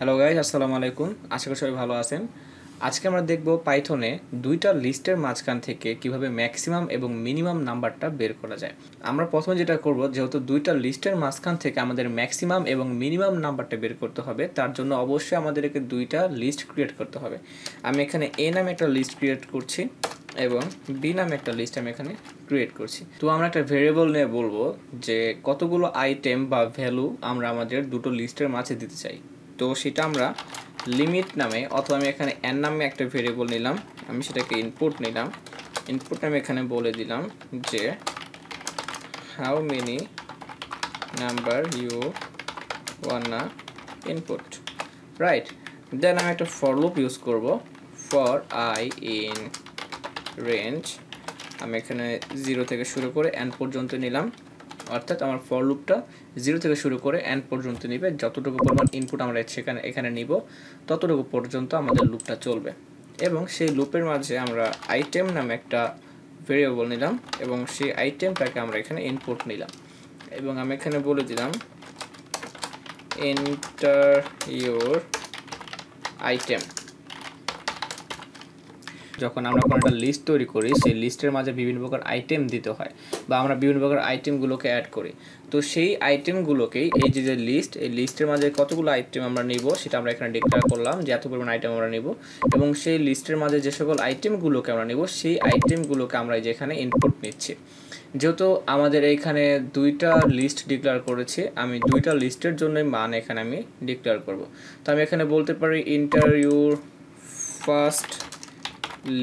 Hello guys আসসালামু আলাইকুম। আশা করি সবাই ভালো আছেন। আজকে আমরা দেখব পাইথনে দুইটা লিস্টের মাঝখান থেকে কীভাবে ম্যাক্সিমাম এবং মিনিমাম নাম্বারটা বের করা যায়। আমরা প্রথমে যেটা করব, যেহেতু দুইটা লিস্টের মাঝখান থেকে আমাদের ম্যাক্সিমাম এবং মিনিমাম নাম্বারটা বের করতে হবে, তার জন্য অবশ্যই আমাদেরকে দুইটা লিস্ট ক্রিয়েট করতে হবে। আমি এখানে এ নামে একটা লিস্ট ক্রিয়েট করছি এবং বি নামে একটা লিস্ট আমি এখানে ক্রিয়েট করছি। তো আমরা একটা ভেরিয়েবল নিয়ে বলব যে কতগুলো আইটেম বা ভ্যালু আমরা আমাদের দুটো লিস্টের মাঝে দিতে চাই। তো সেটা আমরা লিমিট নামে অথবা আমি এখানে এন নামে একটা ভেরিয়েবল নিলাম। আমি সেটাকে ইনপুট নিলাম। ইনপুট নামে এখানে বলে দিলাম যে how many number you wanna input right then আমি একটা ফর লুপ ইউজ করব। ফর আই ইন রেঞ্জ আমি এখানে জিরো থেকে শুরু করে এন পর্যন্ত নিলাম। অর্থাৎ আমার ফর লুপটা জিরো থেকে শুরু করে এন পর্যন্ত নিবে। যতটুকু পরিমাণ ইনপুট আমরা সেখানে, এখানে নিব, ততটুকু পর্যন্ত আমাদের লুপটা চলবে। এবং সেই লুপের মাঝে আমরা আইটেম নামে একটা ভেরিয়েবল নিলাম এবং সেই আইটেমটাকে আমরা এখানে ইনপুট নিলাম। এবং আমি এখানে বলে দিলাম এন্টার ইউর আইটেম যখন আমরা কোনো একটা লিস্ট তৈরি করি, সেই লিস্টের মাঝে বিভিন্ন প্রকার আইটেম দিতে হয় বা আমরা বিভিন্ন প্রকার আইটেমগুলোকে অ্যাড করি। তো সেই আইটেমগুলোকেই এই যে যে লিস্ট এই লিস্টের মাঝে কতগুলো আইটেম আমরা নিব সেটা আমরা এখানে ডিক্লেয়ার করলাম যে এত পরিমাণ আইটেম আমরা নিব এবং সেই লিস্টের মাঝে যে সকল আইটেমগুলোকে আমরা নিব, সেই আইটেমগুলোকে আমরা যেখানে ইনপুট নিচ্ছি। যেহেতু আমাদের এইখানে দুইটা লিস্ট ডিক্লেয়ার করেছে, আমি দুইটা লিস্টের জন্যই মান এখানে আমি ডিক্লেয়ার করব। তো আমি এখানে বলতে পারি ইন্টারভিউর ফার্স্ট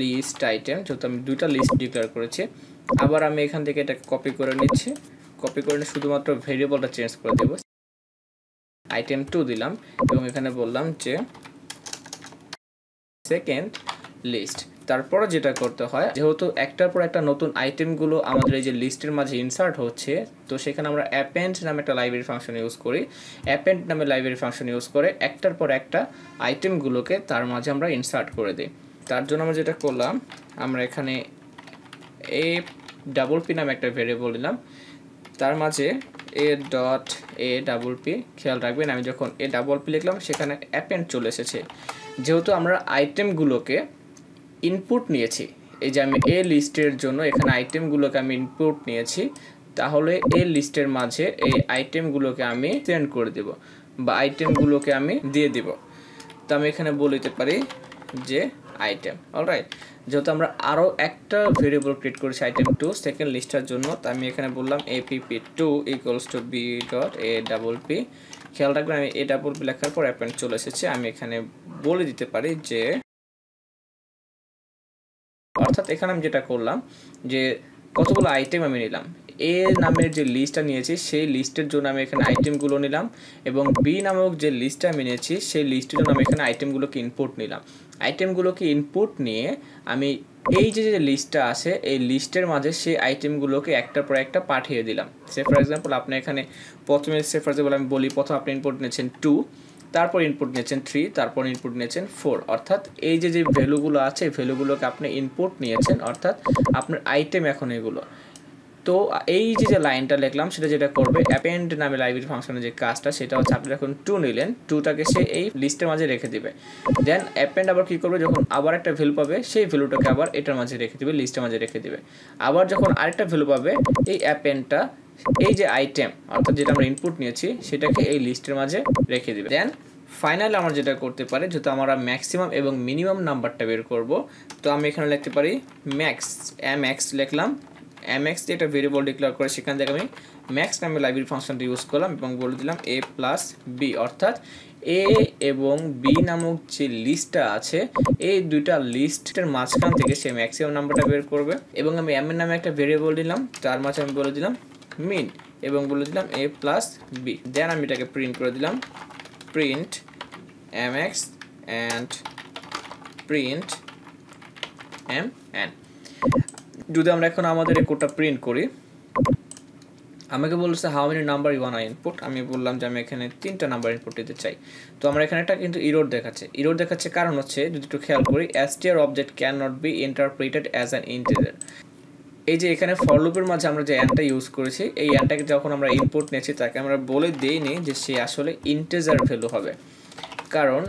লিস্ট আইটেম যেহেতু আমি দুইটা লিস্ট ডিক্লেয়ার করেছি, আবার আমি এখান থেকে এটা কপি করে নিচ্ছি। কপি করে নিয়ে শুধুমাত্র ভেরিয়েবলটা চেঞ্জ করে দেব। আইটেম টু দিলাম, এবং এখানে বললাম যে সেকেন্ড লিস্ট তারপরে যেটা করতে হয়, যেহেতু একটার পর একটা নতুন আইটেমগুলো আমাদের এই যে লিস্টের মাঝে ইনসার্ট হচ্ছে, তো সেখানে আমরা অ্যাপেন্ড নামে একটা লাইব্রেরি ফাংশন ইউজ করি। অ্যাপেন্ড নামে লাইব্রেরি ফাংশন ইউজ করে একটার পর একটা আইটেমগুলোকে তার মাঝে আমরা ইনসার্ট করে দিই। তার জন্য আমরা যেটা করলাম, আমরা এখানে এ ডাবল পি নামে একটা ভেরিয়েবল নিলাম। তার মাঝে A dot A double P খেয়াল রাখবেন আমি যখন এ ডাবল পি লিখলাম, সেখানে অ্যাপেন্ড চলে এসেছে। যেহেতু আমরা আইটেমগুলোকে ইনপুট নিয়েছি, এই যে আমি এ লিস্টের জন্য এখানে আইটেমগুলোকে আমি ইনপুট নিয়েছি, তাহলে এ লিস্টের মাঝে এই আইটেমগুলোকে আমি সেন্ড করে দেব বা আইটেমগুলোকে আমি দিয়ে দিব। তো আমি এখানে বলিতে পারি যে আইটেম অলরাইট যেহেতু আমরা আরও একটা ভেরিয়েবল ক্রিয়েট করেছি আইটেম টু সেকেন্ড লিস্টার জন্য, তো আমি এখানে বললাম APP two equals to B dot A double P খেয়াল রাখবেন, আমি এ ডাবল পি লেখার পর অ্যাপেন্ট চলে এসেছে, আমি এখানে বলে দিতে পারি যে, অর্থাৎ এখানে আমি যেটা করলাম, যে কতগুলো আইটেম আমি নিলাম। এ নামের যে লিস্টটা নিয়েছি, সেই লিস্টের জন্য আমি এখানে আইটেমগুলো নিলাম, এবং বি নামক যে লিস্টটা আমি নিয়েছি, সেই লিস্টের জন্য আমি এখানে আইটেমগুলোকে ইনপুট নিলাম। আইটেমগুলোকে ইনপুট নিয়ে আমি এই যে যে লিস্টটা আছে, এই লিস্টের মাঝে সেই আইটেমগুলোকে একটার পর একটা পাঠিয়ে দিলাম। সে ফর এক্সাম্পল আপনি এখানে প্রথমে সে ফর এক্সাম্পল আমি বলি প্রথম আপনি ইনপুট নিয়েছেন টু তারপর ইনপুট নিয়েছেন থ্রি তারপর ইনপুট নিয়েছেন ফোর অর্থাৎ এই যে যে ভ্যালুগুলো আছে, এই ভ্যালুগুলোকে আপনি ইনপুট নিয়েছেন, অর্থাৎ আপনার আইটেম এখন এগুলো। তো এই যে যে লাইনটা লিখলাম, সেটা যেটা করবে অ্যাপেন্ড নামে লাইব্রেরি ফাংশনের যে কাজটা, সেটা হচ্ছে আপনি যখন টু নিলেন টুটাকে সে এই লিস্টের মাঝে রেখে দিবে। দেন অ্যাপেন্ড আবার কী করবে, যখন আবার একটা ভ্যালু পাবে, সেই ভ্যালুটাকে আবার এটার মাঝে রেখে দিবে লিস্টের মাঝে রেখে দিবে। আবার যখন আরেকটা ভ্যালু পাবে, এই অ্যাপেন্ডটা এই যে আইটেম অর্থাৎ যেটা আমরা ইনপুট নিয়েছি, সেটাকে এই লিস্টের মাঝে রেখে দিবে। দেন ফাইনালি আমরা যেটা করতে পারি, যেহেতু আমরা ম্যাক্সিমাম এবং মিনিমাম নাম্বারটা বের করব, তো আমি এখানে লিখতে পারি ম্যাক্স এম এক্স লিখলাম এম এক্স দিয়ে একটা ভেরিয়েবল ডিক্লেয়ার করে সেখান থেকে আমি ম্যাক্স নামে লাইব্রেরি ফাংশনটা ইউজ করলাম এবং বলে দিলাম এ প্লাস বি অর্থাৎ এ এবং বি নামক যে লিস্টটা আছে, এই দুইটা লিস্টের মাঝখান থেকে সে ম্যাক্সিমাম নাম্বারটা বের করবে এবং আমি এম এর নামে একটা ভেরিয়েবল দিলাম, তার মাঝে আমি বলে দিলাম মিন এবং বলে দিলাম এ প্লাস বি দেন আমি এটাকে প্রিন্ট করে দিলাম print M X and print M N যদি আমরা এখন আমাদের কোডটা প্রিন্ট করি, আমাকে বলছে how many number you want input আমি বললাম যে আমি এখানে তিনটা নাম্বার ইনপুট দিতে চাই। তো আমরা এখানে একটা কিন্তু ইরোড দেখাচ্ছে। ইরোড দেখাচ্ছে কারণ হচ্ছে, যদি একটু খেয়াল করি STR object can not be interpreted as an integer এই যে এখানে ফর লুপের মাঝে আমরা যে অ্যানটা ইউজ করেছি, এই অ্যানটাকে যখন আমরা ইনপুট নিয়েছি, তাকে আমরা বলে দিইনি যে সে আসলে ইন্টেজার ভ্যালু হবে। কারণ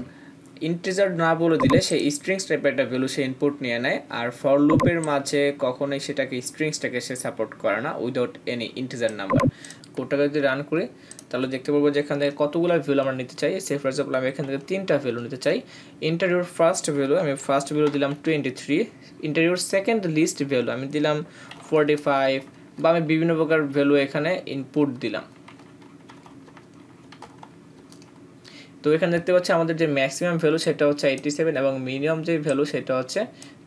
ইন্টিজার না বলে দিলে সে স্ট্রিংস টাইপের একটা ভ্যালু সে ইনপুট নিয়ে নেয়। আর ফর লুপের মাঝে কখনোই সেটাকে স্ট্রিংসটাকে সে সাপোর্ট করে না উইদাউট এনি ইন্টিজার নাম্বার কোডটাকে যদি রান করি, তাহলে দেখতে পারব যে এখান থেকে কতগুলো ভ্যালু আমরা নিতে চাই। সে ফর এক্সাম্পল আমি এখান থেকে তিনটা ভ্যালু নিতে চাই। ইন্টারভিউর ফার্স্ট ভ্যালু আমি ফার্স্ট ভ্যালু দিলাম টোয়েন্টি থ্রি ইন্টারভিউর সেকেন্ড লিস্ট ভ্যালু আমি দিলাম ফোরটি ফাইভ বা আমি বিভিন্ন প্রকার ভ্যালু এখানে ইনপুট দিলাম। তো এখানে দেখতে পাচ্ছি আমাদের যে ম্যাক্সিমাম ভ্যালু সেটা হচ্ছে এইটটি সেভেন এবং মিনিমাম যে ভ্যালু সেটা হচ্ছে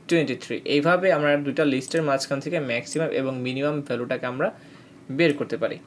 টোয়েন্টি থ্রি এইভাবে আমরা দুটা লিস্টের মাঝখান থেকে ম্যাক্সিমাম এবং মিনিমাম ভ্যালুটাকে আমরা বের করতে পারি।